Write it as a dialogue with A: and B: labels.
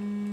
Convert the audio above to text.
A: Mm.